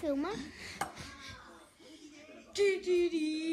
Filma. Du, du, du. Tá.